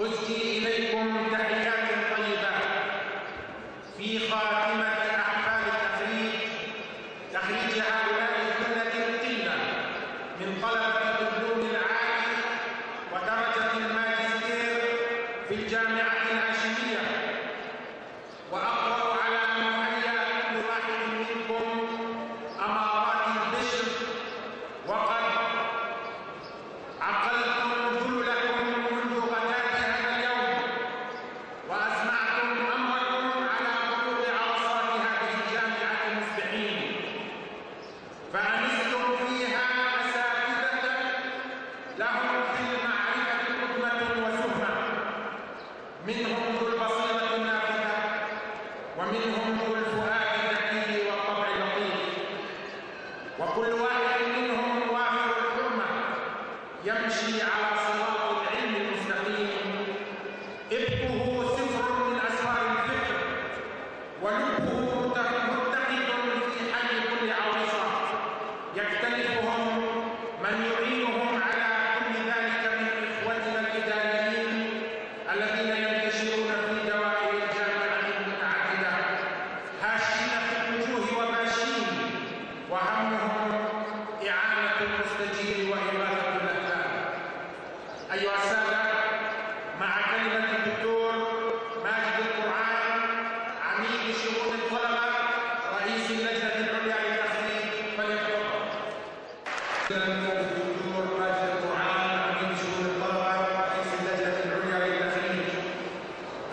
أزكي إليكم تحيات طيبة. في خاتمة أحكام التخريج تخريج هؤلاء الثلاثة القلة من طلبة الدبلوم العالي ودرجة الماجستير في الجامعة الهاشمية. وأقرب من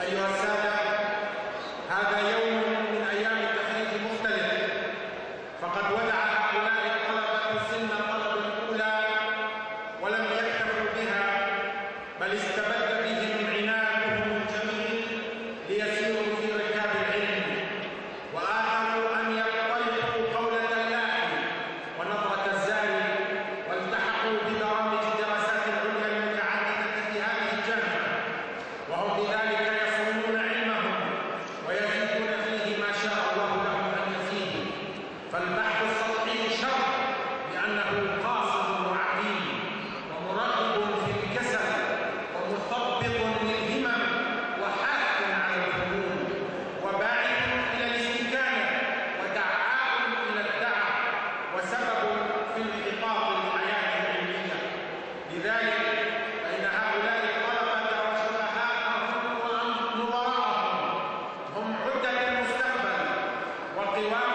أيها السادة Bobby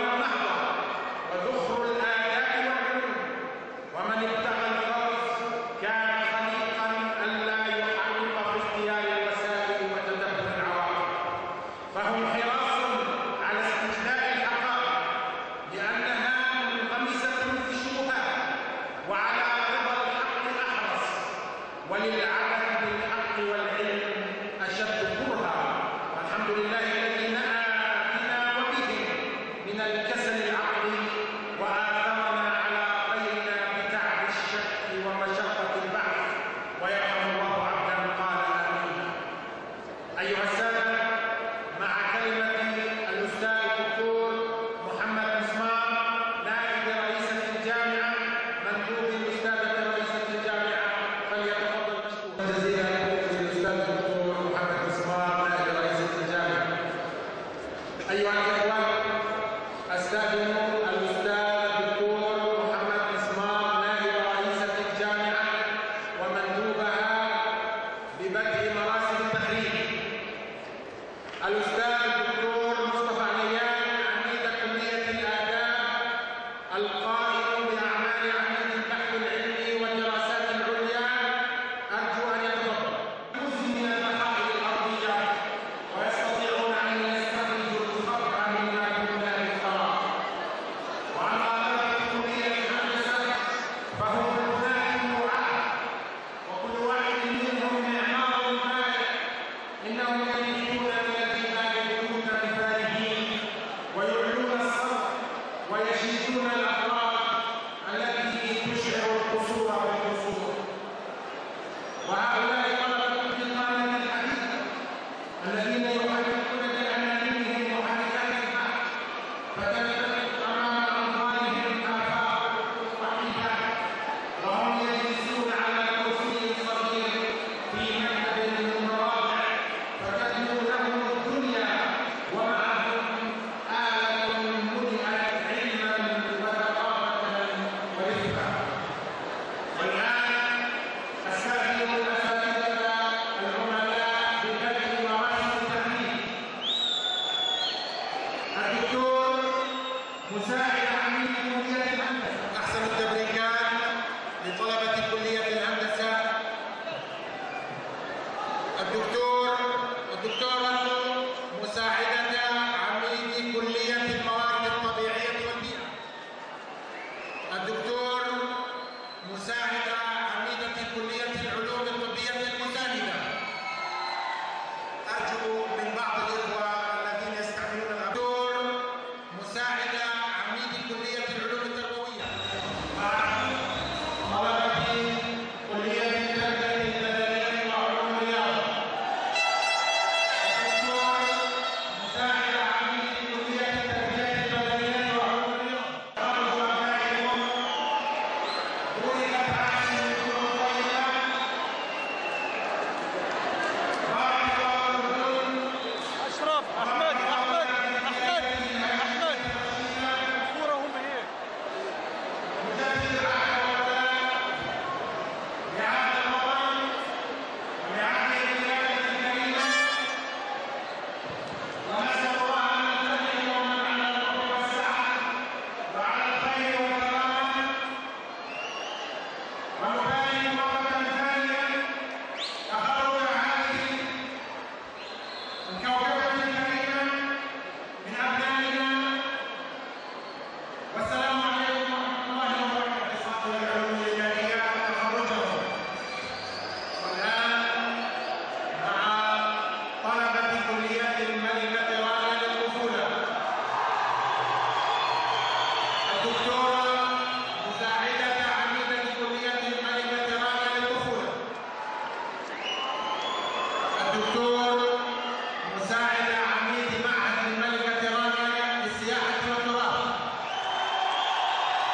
أيها الإخوان Thank you. מוסאווי.